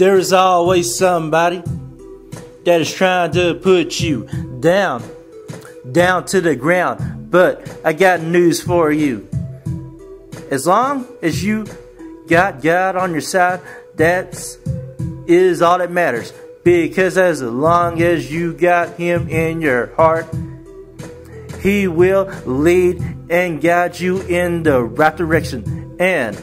There is always somebody that is trying to put you down, down to the ground. But I got news for you. As long as you got God on your side, that's is all that matters. Because as long as you got Him in your heart, he will lead and guide you in the right direction. And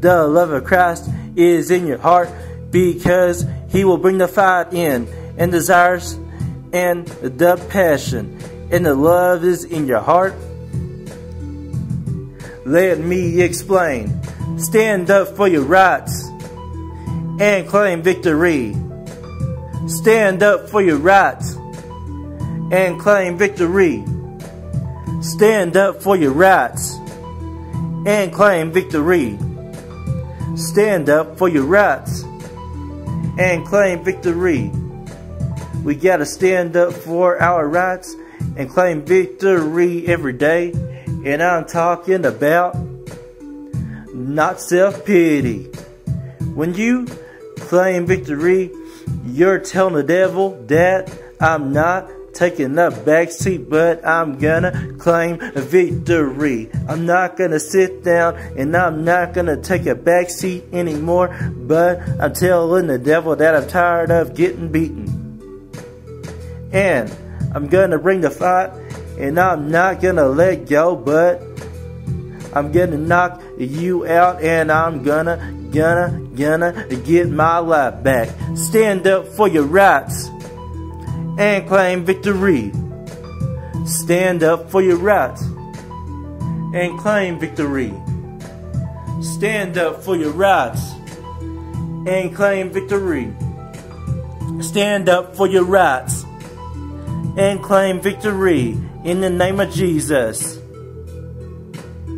the love of Christ is in your heart because He will bring the fight in and desires and the passion and the love is in your heart. Let me explain. Stand up for your rights and claim victory. Stand up for your rights and claim victory. Stand up for your rights and claim victory. Stand up for your rights and claim victory. We got to stand up for our rights and claim victory every day. And I'm talking about not self pity. When you claim victory, you're telling the devil that I'm not taking a back seat, but I'm gonna claim victory. I'm not gonna sit down and I'm not gonna take a back seat anymore, but I'm telling the devil that I'm tired of getting beaten. And I'm gonna bring the fight and I'm not gonna let go, but I'm gonna knock you out and I'm gonna, gonna, gonna get my life back. Stand up for your rights and claim victory. Stand up for your rights and claim victory. Stand up for your rights and claim victory. Stand up for your rights and claim victory in the name of Jesus.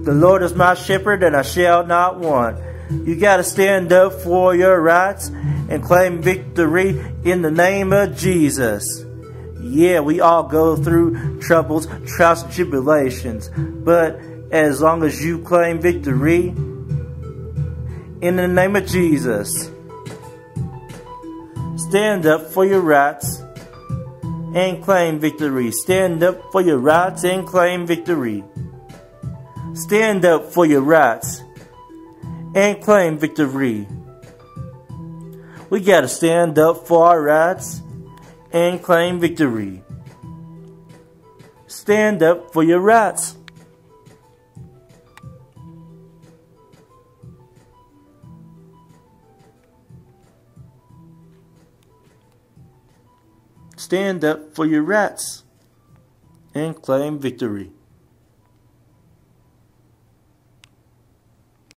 The Lord is my shepherd and I shall not want. You got to stand up for your rights and claim victory in the name of Jesus. Yeah, we all go through troubles, trials, tribulations. But as long as you claim victory in the name of Jesus, stand up for your rights and claim victory. Stand up for your rights and claim victory. Stand up for your rights and claim victory. We got to stand up for our rights and claim victory. Stand up for your rights. Stand up for your rights and claim victory.